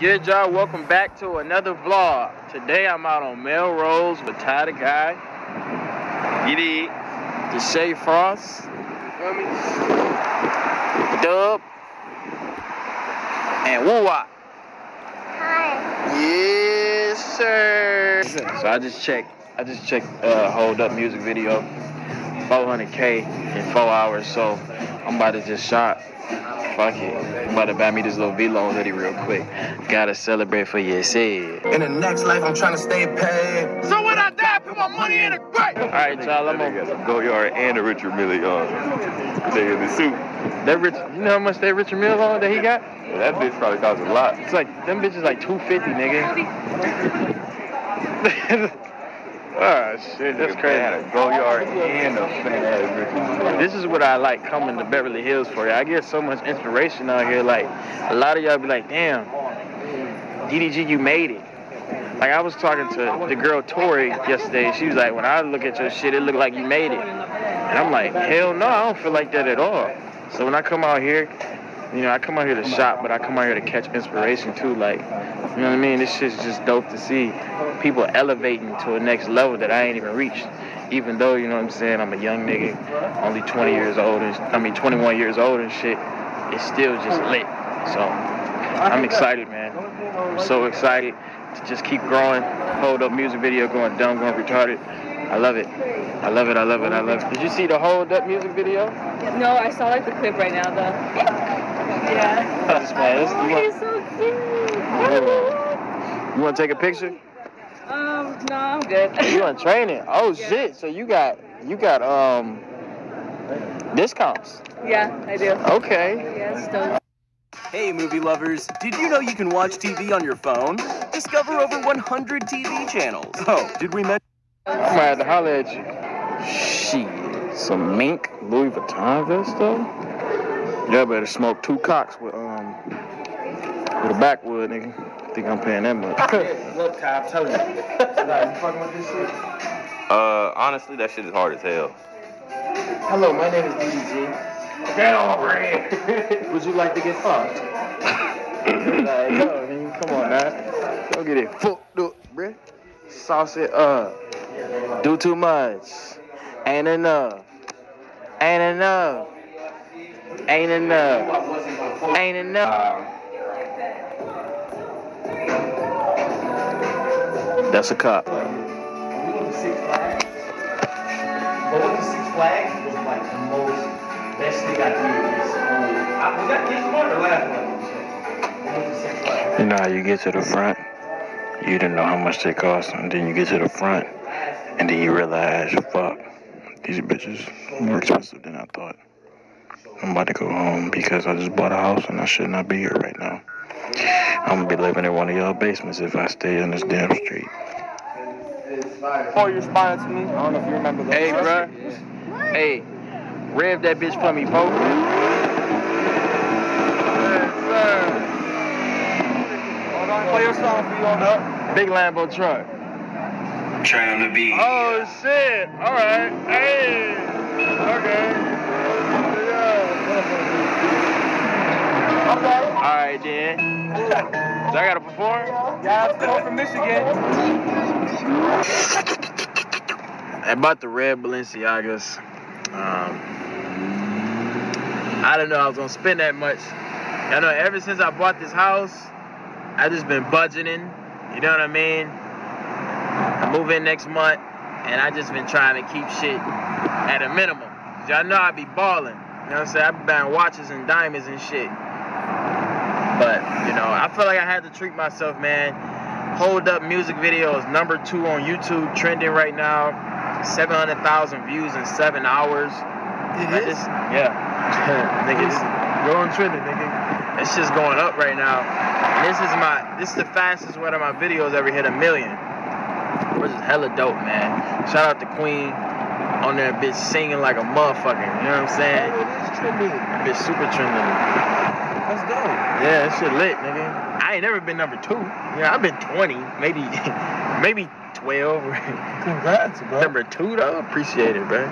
Good job. Welcome back to another vlog. Today I'm out on Melrose with Ty the Guy. Giddy. Deshae Frost. Dub. And Woo-Wop. Hi. Yes, sir. So I just checked. I just checked uh, Hold Up music video. 400k in four hours. So I'm about to just shop. Fuck it. I'm about to buy me this little Vlone hoodie real quick. Gotta celebrate for your said. In the next life, I'm trying to stay paid. So when I die, put my money in a grave. All right, y'all. I'm gonna go a Goyard and a Richard Mille on. Uh, they in the suit. That rich. You know how much that Richard Mille on that he got? Yeah, that bitch probably costs a lot. It's like them bitches like 250, nigga. oh shit, that's They had crazy. a Goyard and a fat ass Richard Mille. This is what I like coming to Beverly Hills for. I get so much inspiration out here. Like a lot of y'all be like, damn, DDG, you made it. Like I was talking to the girl Tori yesterday. She was like, when I look at your shit, it look like you made it. And I'm like, hell no, I don't feel like that at all. So when I come out here, you know, I come out here to shop, but I come out here to catch inspiration too. Like, you know what I mean? This shit's just dope to see people elevating to a next level that I ain't even reached. Even though, you know what I'm saying, I'm a young nigga, only 20 years old, and I mean 21 years old and shit. It's still just lit. So I'm excited, man. I'm so excited to just keep growing. Hold up music video going dumb, going retarded. I love it. I love it. I love it. I love it. Did you see the hold up music video? No, I saw like the clip right now though. Yeah. That's man. This- you, He's want, so cute. you want to take a picture? Um, no, I'm good. You want to train it? Oh shit! So you got you got um discounts? yeah, I do. Okay. Yeah. Hey, movie lovers, did you know you can watch TV on your phone? Discover over 100 TV channels. Oh, did we mention? I might have to holler at you. Shit. Some mink Louis Vuitton vest though. Y'all better smoke two cocks with um with a backwood, nigga. Think I'm paying that much. Look, Ty, I'm telling you. Tonight, you fucking with this shit? Uh, honestly, that shit is hard as hell. Hello, my name is DDG. Get over here. Would you like to get fucked? like, yo, nigga, come on now. Go get it fucked up, bruh. Sauce it up. Do too much. Ain't enough. Ain't enough. Ain't enough. Ain't enough. That's a cop. Flags was like the most best thing I did was last one? You know how you get to the front, you didn't know how much they cost, and then you get to the front, and then you realize, fuck, these bitches more expensive than I thought. I'm about to go home because I just bought a house and I should not be here right now. I'm gonna be living in one of y'all basements if I stay in this damn street. Oh, you responded to me? I don't know if you remember that. Hey, bruh. Hey, rev that bitch for me, folks. Hold on, play your song for you on up. Big Lambo truck. Trying to be. Oh shit! All right. Hey. Okay. Okay. All right then. So I gotta perform. Guys, come from Michigan. I bought the red Balenciagas. Um, I don't know I was gonna spend that much. I know ever since I bought this house, I just been budgeting. You know what I mean? I move in next month, and I just been trying to keep shit at a minimum. Y'all know I be balling. You know what I'm saying? I be buying watches and diamonds and shit. But you know, I feel like I had to treat myself, man. Hold up music video is number two on YouTube, trending right now. 700,000 views in seven hours. It is? yeah. nigga, this, Go on trending, nigga. it's just going up right now. And this is my, this is the fastest one of my videos ever hit a million. Which is hella dope, man. Shout out to Queen on there, bitch singing like a motherfucker. You know what I'm saying? Oh, it is trending. Bitch super trending. Let's go. Yeah, that shit lit, nigga. I ain't never been number two. Yeah, I've been 20, maybe, maybe 12. Congrats, bro. number two though, appreciate it, bro.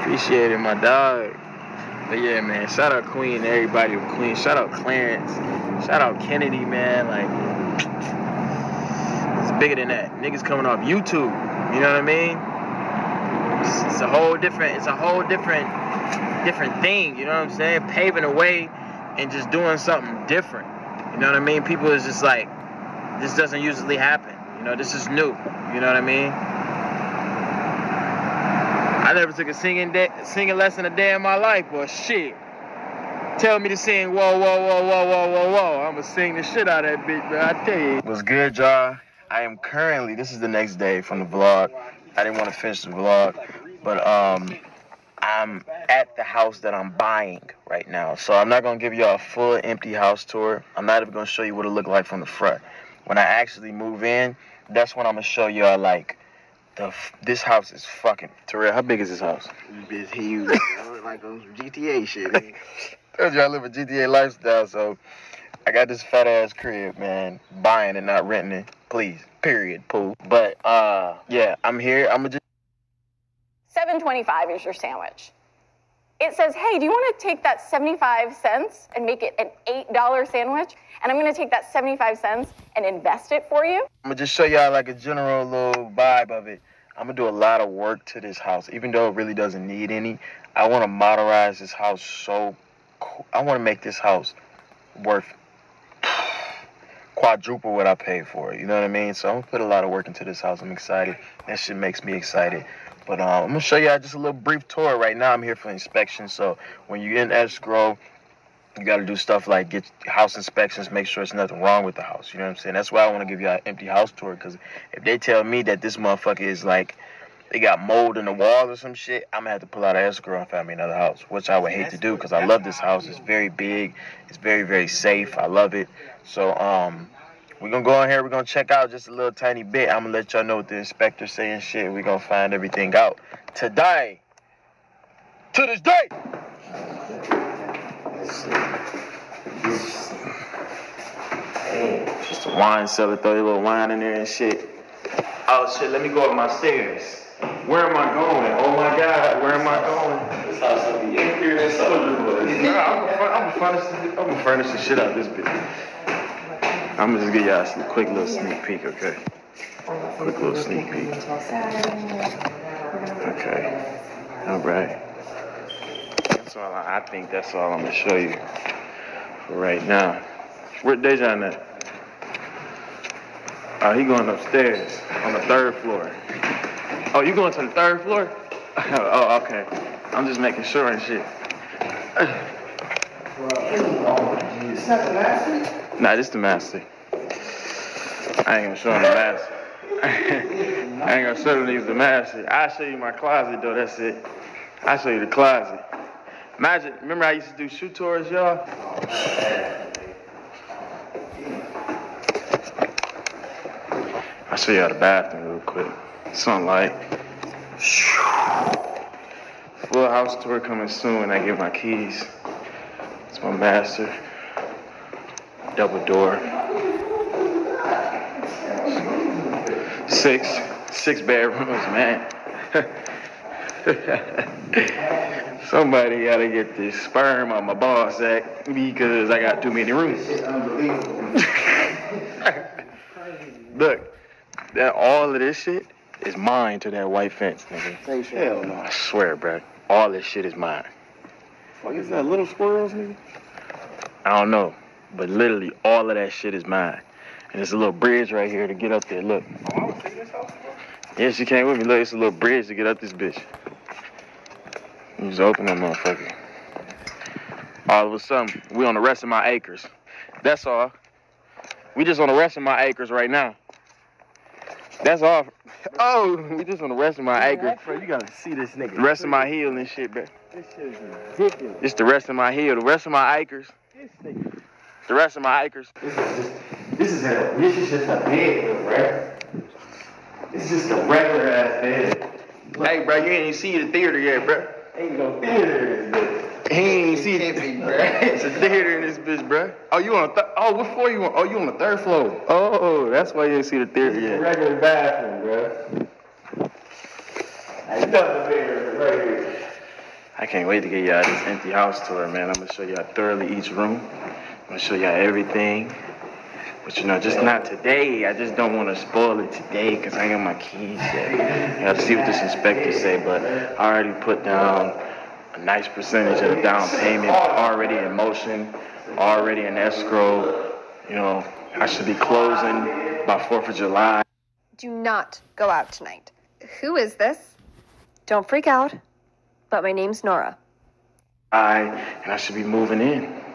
Appreciate it, my dog. But yeah, man, shout out Queen everybody with Queen. Shout out Clarence. Shout out Kennedy, man. Like, it's bigger than that. Niggas coming off YouTube. You know what I mean? It's, it's a whole different. It's a whole different, different thing. You know what I'm saying? Paving a way and just doing something different. You know what I mean? People is just like, this doesn't usually happen. You know, this is new. You know what I mean? I never took a singing day, singing lesson a day in my life, but shit. Tell me to sing whoa, whoa, whoa, whoa, whoa, whoa, whoa. I'ma sing the shit out of that bitch, man. I tell you. What's good, y'all? I am currently, this is the next day from the vlog. I didn't want to finish the vlog, but um, I'm at the house that I'm buying right now. So I'm not gonna give y'all a full empty house tour. I'm not even gonna show you what it looked like from the front. When I actually move in, that's when I'm gonna show y'all like the f- this house is fucking Terrell. How big is this house? It's huge. like on GTA shit. Told you I live a GTA lifestyle, so I got this fat ass crib, man. Buying and not renting it. Please. Period. Pooh. But uh yeah, I'm here. I'm gonna just 725 is your sandwich. It says, hey, do you want to take that 75 cents and make it an $8 sandwich? And I'm going to take that 75 cents and invest it for you. I'm gonna just show y'all like a general little vibe of it. I'm gonna do a lot of work to this house, even though it really doesn't need any. I want to modernize this house so. co- I want to make this house worth quadruple what I paid for it. You know what I mean? So I'm gonna put a lot of work into this house. I'm excited. That shit makes me excited. But um, I'm gonna show y'all just a little brief tour. Right now, I'm here for inspection. So when you're in escrow, you got to do stuff like get house inspections, make sure there's nothing wrong with the house. You know what I'm saying? That's why I want to give you an empty house tour. Because if they tell me that this motherfucker is like, they got mold in the walls or some shit, I'm gonna have to pull out of escrow and find me another house, which I would hate to do because I love this house. It's very big, it's very very safe. I love it. So um, we're gonna go in here. We're gonna check out just a little tiny bit. I'm gonna let y'all know what the inspector saying shit. We're gonna find everything out today. To this day. Just a wine cellar, throw your little wine in there and shit. Oh shit, let me go up my stairs. Where am I going? Oh my god, where am I going? This house will be Imperial Soldier Boy. Nah, I'm gonna, fur- I'm gonna furnish, I'm gonna furnish the shit out of this bitch. I'm gonna just give y'all a quick little sneak peek, okay? Quick little sneak peek. Okay. All right. That's all I, I think that's all I'm gonna show you for right now. Where Dejan at? Oh, he going upstairs on the third floor. Oh, you going to the third floor? oh, okay. I'm just making sure and shit. Nah, this the master. I ain't gonna show him the master. I ain't gonna show them niggas the master. I'll show you my closet though, that's it. I'll show you the closet. Magic, remember I used to do shoe tours, y'all? I'll show y'all the bathroom real quick. Sunlight. Full house tour coming soon when I get my keys. It's my master. Double door. Six, six bedrooms, man. Somebody gotta get this sperm on my ball sack because I got too many rooms. Look, that all of this shit is mine to that white fence, nigga. Hell no, I swear, bro. All this shit is mine. Fuck is that little squirrels, nigga? I don't know, but literally all of that shit is mine. And there's a little bridge right here to get up there. Look. Yeah, she came with me. Look, it's a little bridge to get up this bitch. You just open that motherfucker. All of a sudden, we on the rest of my acres. That's all. We just on the rest of my acres right now. That's all. Oh, we just on the rest of my acres. Bro, you gotta see this nigga. The rest of my hill and shit, bro. This shit is ridiculous. It's the rest of my hill. The rest of my acres. This nigga. The rest of my acres. This is just, this is a, this is just a bed, right? This is just a regular ass bed. Hey, bro, you ain't even see the theater yet, bro. Ain't no theater in this bitch. He ain't even see it. It's a theater in this bitch, bro. Oh, you on the th- oh, what floor you on? Oh, you on the third floor. Oh, that's why you didn't see the theater It's a yet. regular bathroom, bro. Ain't nothing there, right here. I can't wait to get y'all this empty house tour, man. I'm gonna show y'all thoroughly each room. Gonna show y'all everything. But you know, just not today. I just don't want to spoil it today because I got my keys yet. I gotta see what this inspector say, but I already put down a nice percentage of the down payment already in motion, already in escrow. You know, I should be closing by 4th of July. Do not go out tonight. Who is this? Don't freak out, but my name's Nora. I and I should be moving in.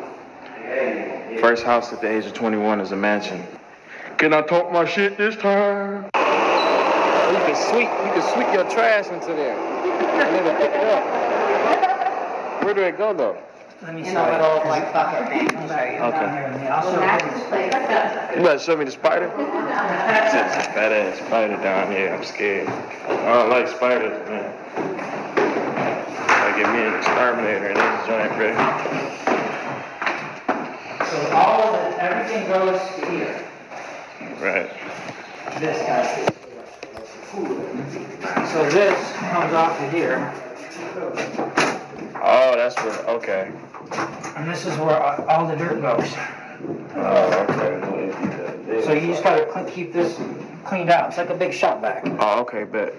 First house at the age of 21 is a mansion. Can I talk my shit this time? You can sweep, you can sweep your trash into there. And it'll pick it up. Where do it go though? Let me show it all like bucket thing. I'll show you Okay. down here. and I'll show you. You better show me the spider. There's a fat ass spider down here. I'm scared. I don't like spiders, man. I get me an exterminator in this joint, bro. All of it, everything goes to here. Right. This guy. So this comes off of here, Oh, that's where. Okay. and this is where all the dirt goes. Oh, okay. So you just gotta keep this cleaned out. It's like a big shop vac. Oh, okay, bet.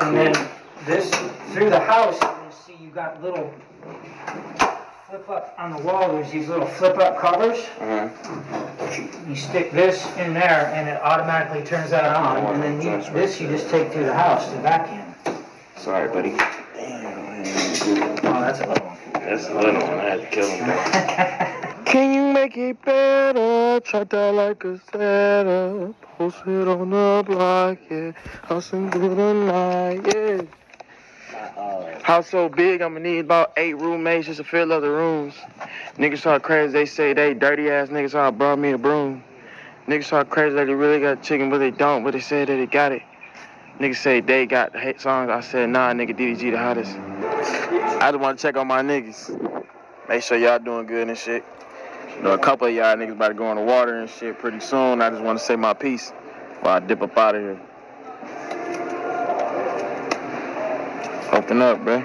And then this, through the house, you're see you got little flip up on the wall, there's these little flip up covers. Uh-huh. You stick this in there and it automatically turns that on. And then you, this you just take through the house to vacuum. Sorry, buddy. Oh, that's a little one. That's a little one. I had to kill him. Can you make it better? Try that like a setup. Post it on the block, yeah. Hustling through the night, yeah. House so big, I'ma need about eight roommates just to fill up the rooms. Niggas talk crazy, they say they dirty ass niggas all brought me a broom. Niggas talk crazy like they really got chicken, but they don't, but they say that they got it. Niggas say they got the hit songs, I said nah, nigga, DDG the hottest. I just wanna check on my niggas. Make sure y'all doing good and shit. You know, a couple of y'all niggas about to go in the water and shit pretty soon. I just wanna say my piece while I dip up out of here. Open up, bruh.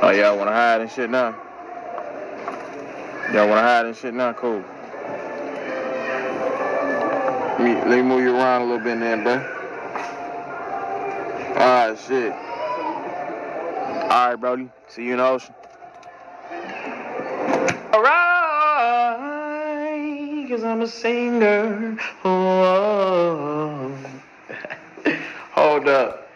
Oh, y'all wanna hide and shit now? Y'all wanna hide and shit now? Cool. Let me, let me move you around a little bit then, bruh. Ah, shit. Alright, Brody. See you in the ocean. Alright, cause I'm a singer. Oh. Up.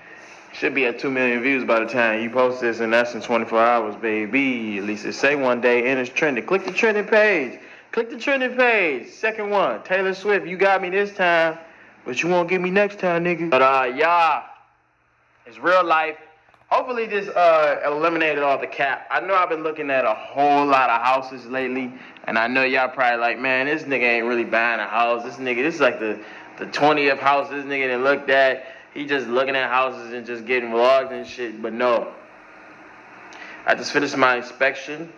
Should be at 2 million views by the time you post this, and that's in 24 hours, baby. At least it say one day, and it's trending. Click the trending page. Click the trending page. Second one, Taylor Swift, you got me this time, but you won't get me next time, nigga. But, uh, yeah, it's real life. Hopefully this uh, eliminated all the cap. I know I've been looking at a whole lot of houses lately, and I know y'all probably like, man, this nigga ain't really buying a house. This nigga, this is like the, the 20th house this nigga done looked at. He just looking at houses and just getting vlogs and shit, but no. I just finished my inspection.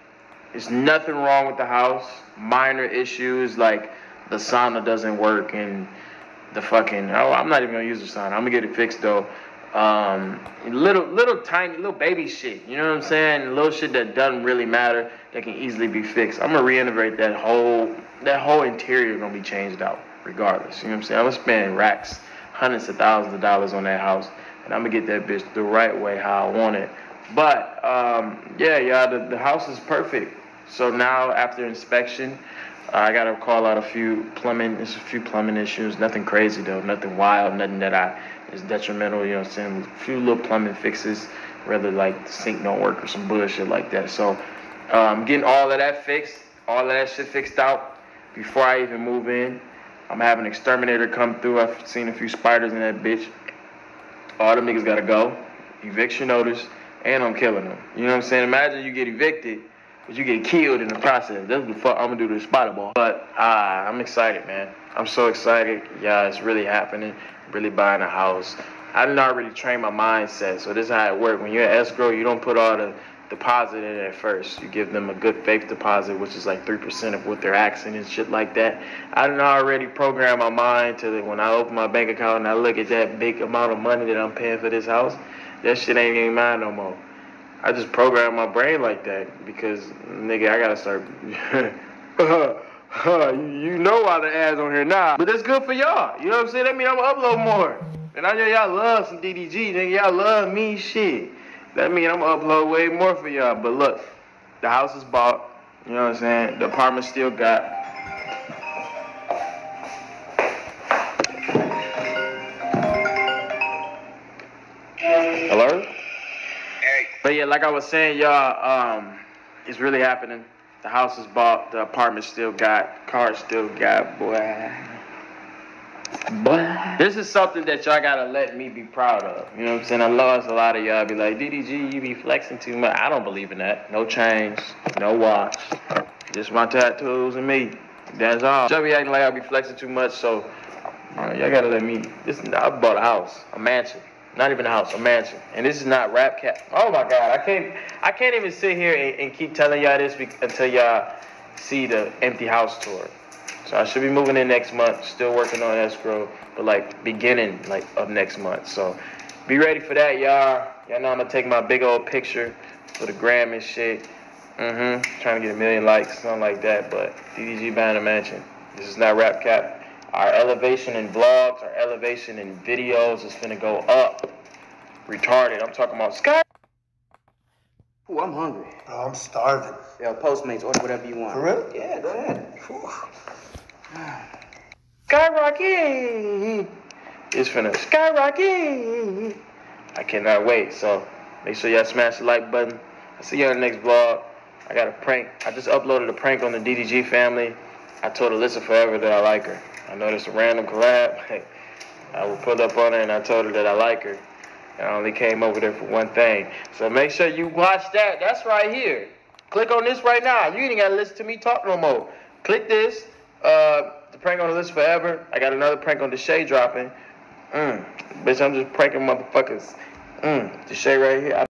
There's nothing wrong with the house. Minor issues like the sauna doesn't work and the fucking, oh, I'm not even gonna use the sauna. I'm gonna get it fixed though um, little, little tiny, little baby shit. You know what I'm saying? Little shit that doesn't really matter that can easily be fixed. I'm gonna renovate that whole, that whole interior gonna be changed out regardless. You know what I'm saying? I'm gonna spend racks, hundreds of thousands of dollars on that house, and I'm gonna get that bitch the right way how I want it. But um, yeah, yeah, the, the house is perfect. So now after inspection, I gotta call out a few plumbing, a few plumbing issues. Nothing crazy though, nothing wild, nothing that I is detrimental. You know what I'm saying? A few little plumbing fixes, whether like the sink don't work or some bullshit like that. So um, getting all of that fixed, all of that shit fixed out before I even move in. I'm having exterminator come through. I've seen a few spiders in that bitch. All them niggas gotta go. Eviction notice, and I'm killing them. You know what I'm saying? Imagine you get evicted, but you get killed in the process. That's the fuck I'm gonna do to the spider ball. But uh, I'm excited, man. I'm so excited. Yeah, it's really happening. Really buying a house. I didn't already train my mindset, so this is how it works. When you're an escrow, you don't put all the deposit in at first. You give them a good faith deposit, which is like 3% of what they're asking and shit like that. I didn't already program my mind to that when I open my bank account and I look at that big amount of money that I'm paying for this house, that shit ain't even mine no more. I just program my brain like that because nigga, I gotta start. you know why the ads on here now, but that's good for y'all. You know what I'm saying? That mean I'm gonna upload more. And I know y'all love some DDG, nigga. Y'all love me shit. That mean I'm gonna upload way more for y'all. But look, the house is bought. You know what I'm saying? The apartment still got. Hello? Hey. But yeah, like I was saying, y'all, um, it's really happening. The house is bought, the apartment still got, car still got, boy. Boy. This is something that y'all gotta let me be proud of. You know what I'm saying? I lost a lot of y'all be like, DDG, you be flexing too much. I don't believe in that. No chains, no watch. Just my tattoos and me. That's all. Y'all be acting like I be flexing too much, so know, y'all gotta let me. This, I bought a house, a mansion. Not even a house, a mansion. And this is not rap cap. Oh my God, I can't, I can't even sit here and, and keep telling y'all this until y'all see the empty house tour. So I should be moving in next month. Still working on escrow, but like beginning like of next month. So be ready for that, y'all. Y'all know I'm gonna take my big old picture for the gram and shit. Mm-hmm. Trying to get a million likes, something like that. But DDG buying a mansion. This is not rap cap. Our elevation in vlogs, our elevation in videos is gonna go up. Retarded. I'm talking about Sky. Ooh, I'm hungry. Bro, I'm starving. Yo, Postmates, order whatever you want. For real? Yeah, go ahead. Skyrocket. It's finna skyrocket. I cannot wait. So make sure y'all smash the like button. I'll see you on the next vlog. I got a prank. I just uploaded a prank on the DDG family. I told Alyssa forever that I like her. I know it's a random collab. I will pull up on her and I told her that I like her. And I only came over there for one thing. So make sure you watch that. That's right here. Click on this right now. You ain't gotta listen to me talk no more. Click this. Uh, the prank on the list forever. I got another prank on the dropping. Mm. Bitch, I'm just pranking motherfuckers. Mm. The right here. I